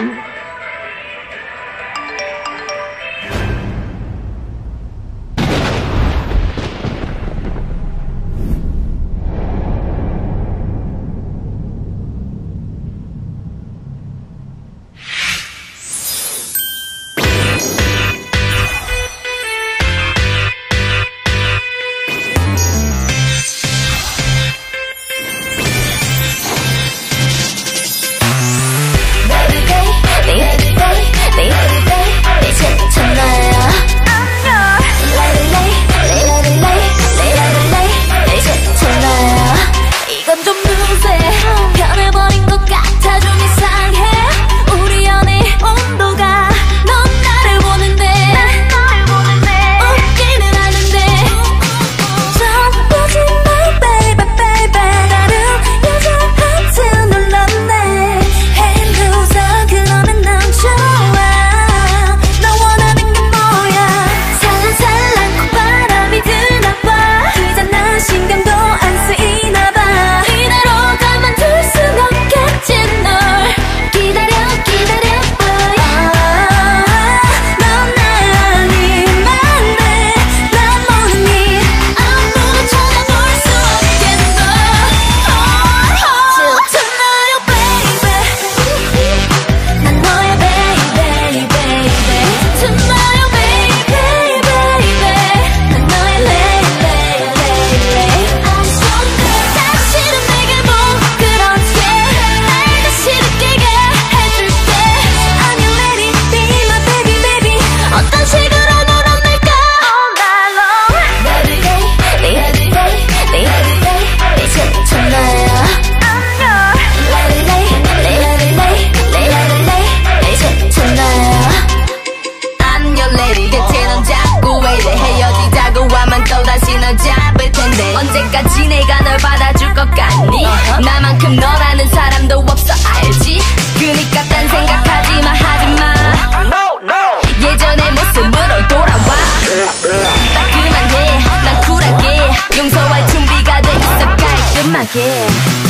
Ooh. 언제까지 내가 널 받아줄 것 같니? 나만큼 너라는 사람도 없어 알지? 그니까 딴 생각하지마 하지마. 예전의 모습으로 돌아와. 나 그만해 난 쿨하게 용서할 준비가 돼 있어 깔끔하게.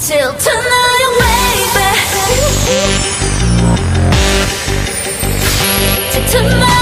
till tonight baby. Till tonight.